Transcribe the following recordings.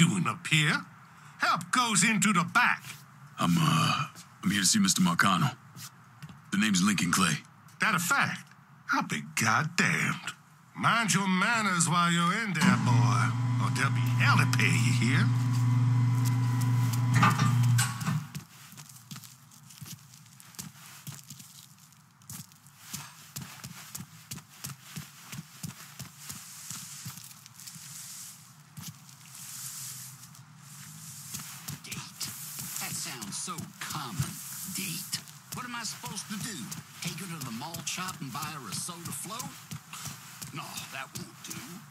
doing up here? Help goes into the back. I'm, uh, I'm here to see Mr. Marcano. The name's Lincoln Clay. That a fact? I'll be goddamned. Mind your manners while you're in there, boy, or there'll be hell to pay you here. Date. That so common. Date. What am I supposed to do? Take her to the mall shop and buy her a soda float? No, that won't do.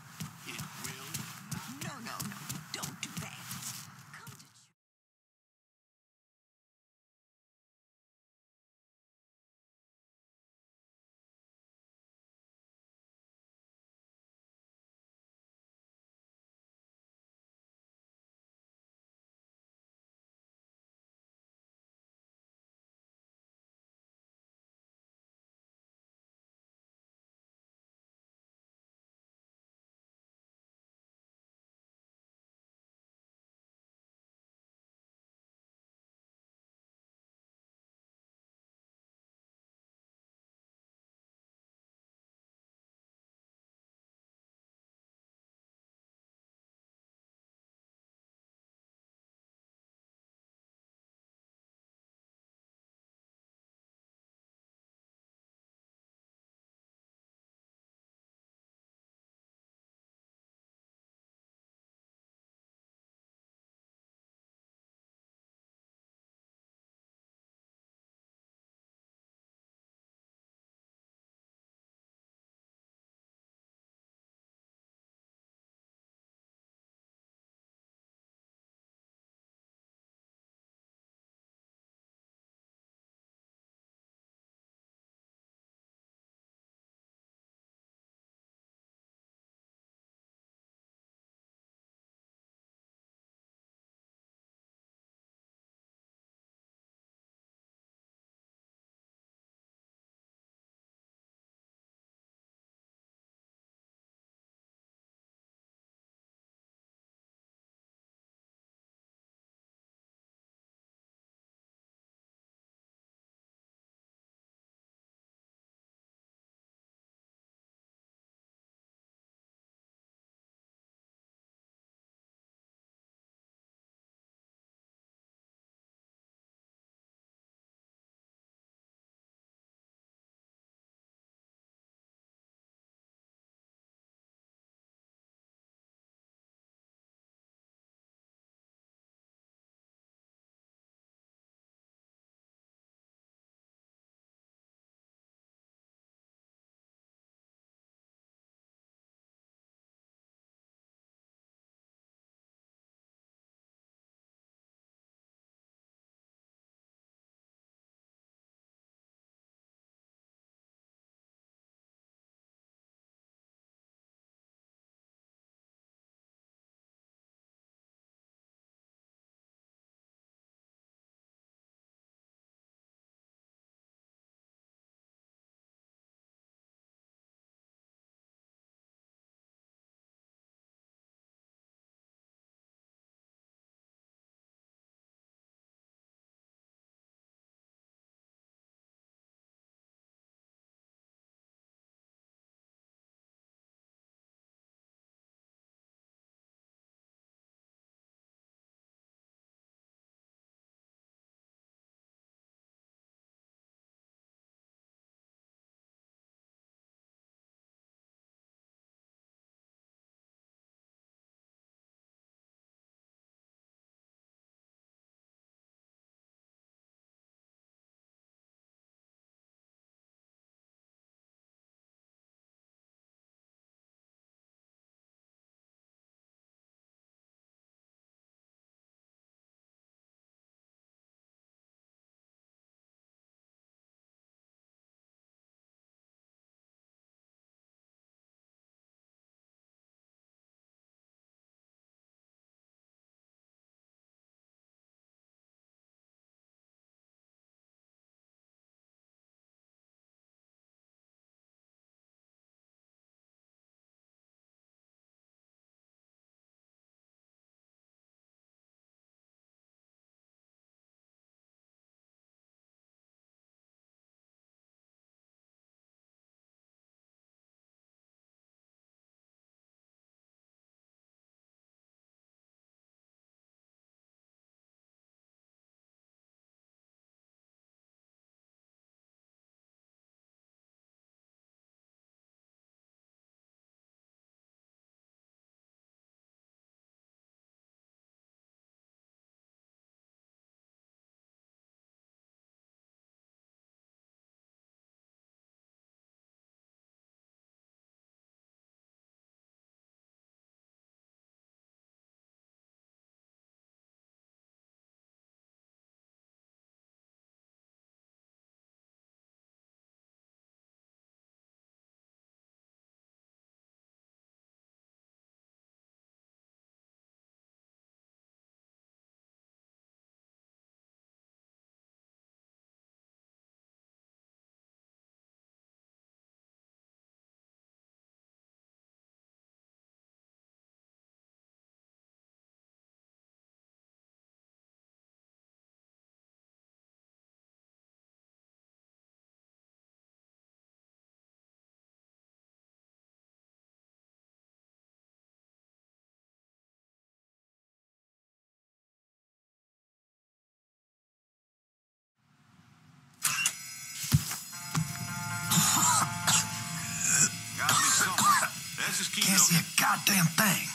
Can't see a goddamn thing.